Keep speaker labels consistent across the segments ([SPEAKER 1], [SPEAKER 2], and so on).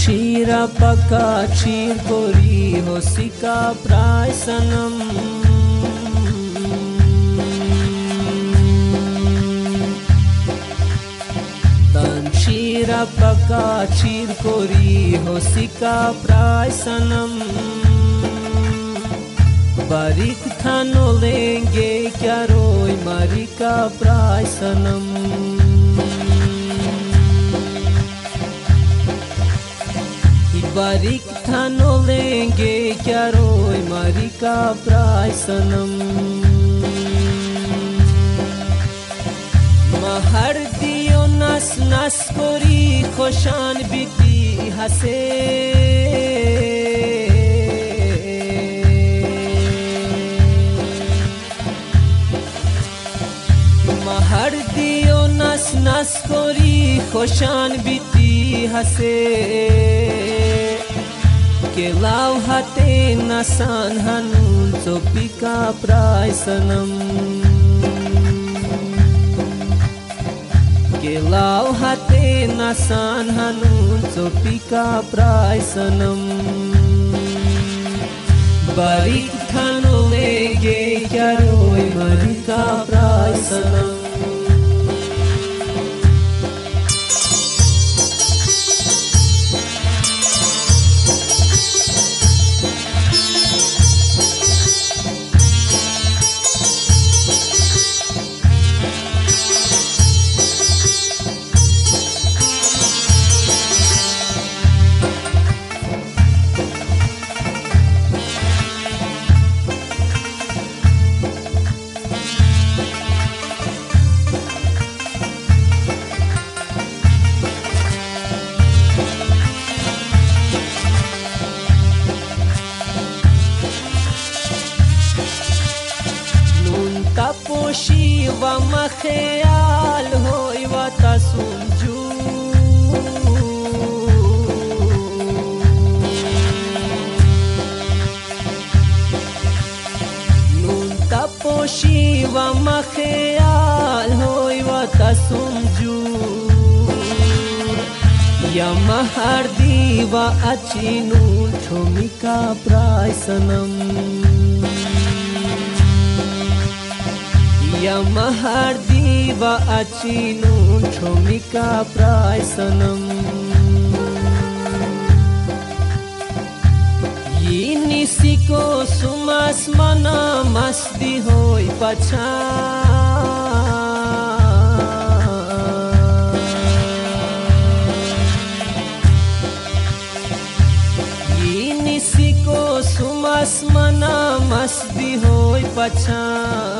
[SPEAKER 1] chir kori hosika prai sanam Tanchira paka chir kori hosika prai sanam बारीक थानो लेंगे क्या रोई मारी प्राय बारीक थानो लेंगे क्या रोय मारी का प्राय सनम? महर दियो नस नस करी खोशान बीती हसे। महर दियो नस नस करी खोशान बीती केलाव हाते नसान सान हानून चोपिका प्राय सनम। केलाव न सान हानून चोपिका प्राय सनम। बारीक थानो गे क्या रोय मरिका प्राय सनम। খেয়াল হইবা তা শুনছু নুন খেয়াল হইবা তা শুনছু মহার দিবা আছি নুন ছমিকা প্রায় সনম। यम हर अचिनु झौमिक प्राय यी निसिक सुमस मन मस्ती होइ पछा। य सुस् मस्ती होइ पछा।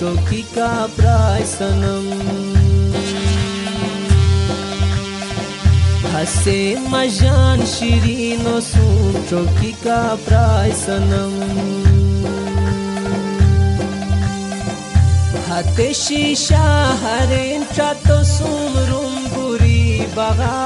[SPEAKER 1] चौकी का प्राय सनम हसे मजान शीरीनो सुन चौकी का प्राय सनम हाते शीशा हरेन चातो सुम रुम बुरी बगा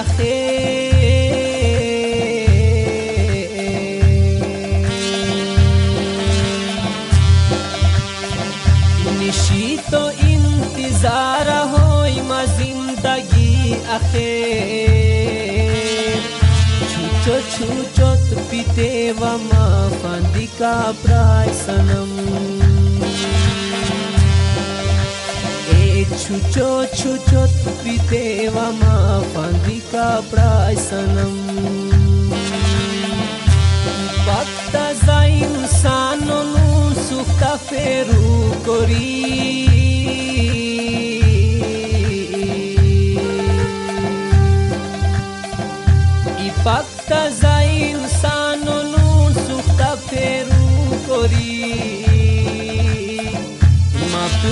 [SPEAKER 1] আখে। নিশিত ইন্তজারা হই মা জিন্দগি আখে। ছুচো ছুচোত পিতে মা ফান্দিকা প্রায় সনম। छुचो छुचोत्पितेवमापदिका प्राशनम् भक्त जायु सानु सुख फेरु सरी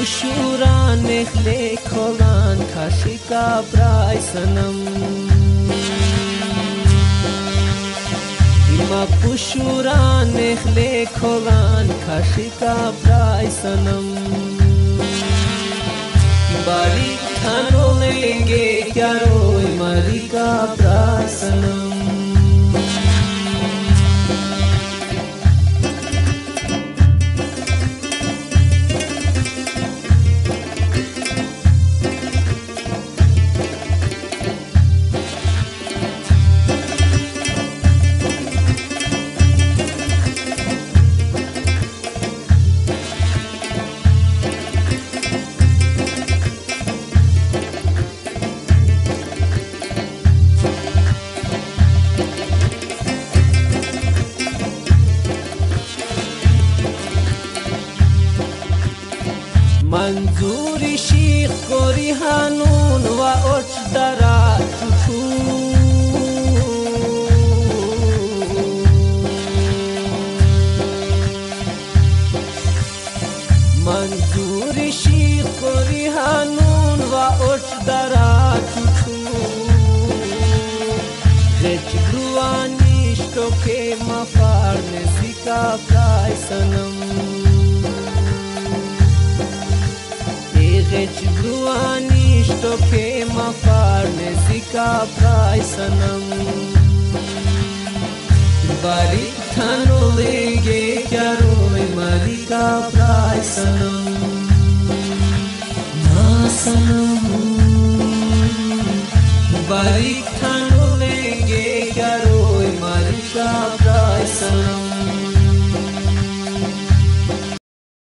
[SPEAKER 1] Uşuran ehle kolan kaşı kabray İma puşuran ehle kolan kaşı kabray sanım Bari tanolenge kyaroy mari kabray hanun wa otdara tutu manzuri shi khori hanun wa otdara tutu Rech gruani shto ke mafar ne sika kai sanam Rech जवानी तो fame फाड़ने सिका प्राय सनम बारी थानो लेगे क्या रोए मरी का प्राय सनम ना सनम बारी थानो लेगे क्या रोए मरी का प्राय सनम